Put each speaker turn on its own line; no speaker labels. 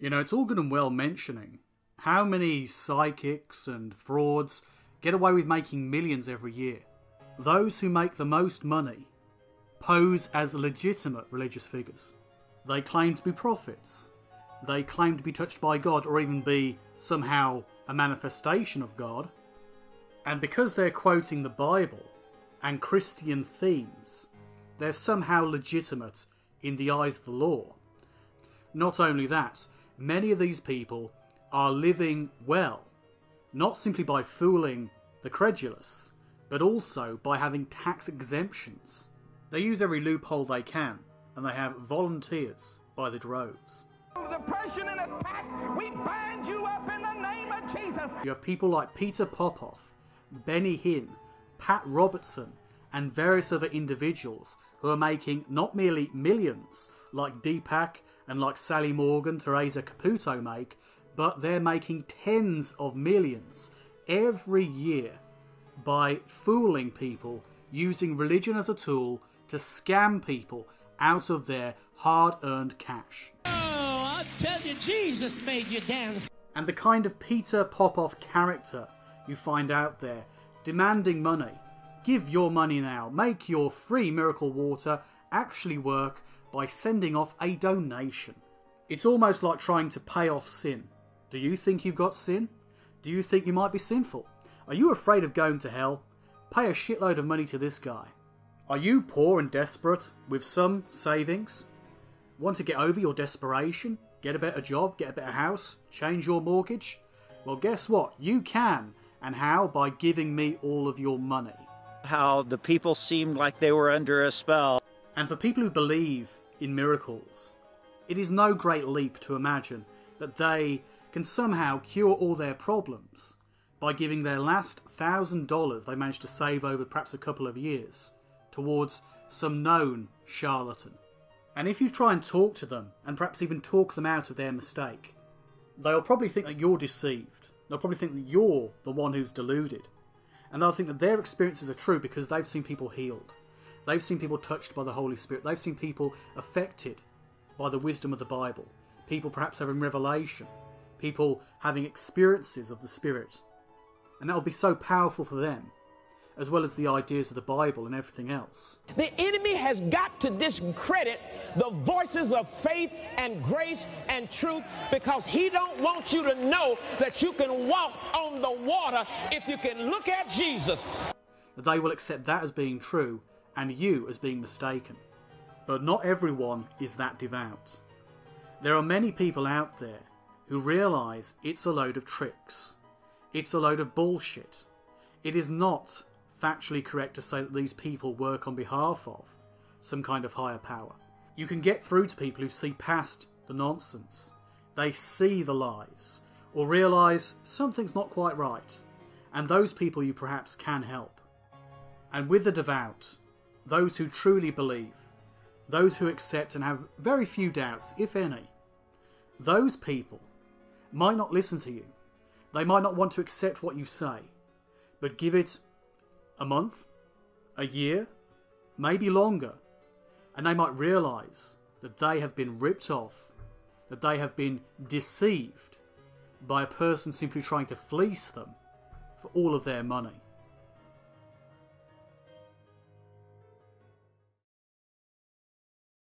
You know, it's all good and well mentioning how many psychics and frauds get away with making millions every year. Those who make the most money pose as legitimate religious figures. They claim to be prophets. They claim to be touched by God or even be somehow a manifestation of God. And because they're quoting the Bible and Christian themes, they're somehow legitimate in the eyes of the law. Not only that, many of these people are living well, not simply by fooling the credulous, but also by having tax exemptions. They use every loophole they can, and they have volunteers by the droves.
And attack, we bind you up in the name of Jesus.
You have people like Peter Popoff, Benny Hinn, Pat Robertson, and various other individuals who are making not merely millions like Deepak and like Sally Morgan, Teresa Caputo make, but they're making tens of millions every year by fooling people using religion as a tool to scam people out of their hard earned cash.
Oh, I tell you, Jesus made you dance.
And the kind of Peter Popoff character you find out there, demanding money. Give your money now. Make your free miracle water actually work by sending off a donation. It's almost like trying to pay off sin. Do you think you've got sin? Do you think you might be sinful? Are you afraid of going to hell? Pay a shitload of money to this guy. Are you poor and desperate with some savings? Want to get over your desperation? Get a better job? Get a better house? Change your mortgage? Well, guess what? You can. And how? By giving me all of your money.
How the people seemed like they were under a spell.
And for people who believe in miracles, it is no great leap to imagine that they can somehow cure all their problems by giving their last thousand dollars they managed to save over perhaps a couple of years towards some known charlatan. And if you try and talk to them, and perhaps even talk them out of their mistake, they'll probably think that you're deceived. They'll probably think that you're the one who's deluded. And they'll think that their experiences are true because they've seen people healed. They've seen people touched by the Holy Spirit. They've seen people affected by the wisdom of the Bible. People perhaps having revelation. People having experiences of the Spirit. And that will be so powerful for them as well as the ideas of the Bible and everything else.
The enemy has got to discredit the voices of faith and grace and truth because he don't want you to know that you can walk on the water if you can look at Jesus.
That they will accept that as being true and you as being mistaken. But not everyone is that devout. There are many people out there who realize it's a load of tricks. It's a load of bullshit. It is not factually correct to say that these people work on behalf of some kind of higher power. You can get through to people who see past the nonsense. They see the lies, or realise something's not quite right, and those people you perhaps can help. And with the devout, those who truly believe, those who accept and have very few doubts, if any, those people might not listen to you. They might not want to accept what you say, but give it a month, a year, maybe longer, and they might realise that they have been ripped off, that they have been deceived by a person simply trying to fleece them for all of their money.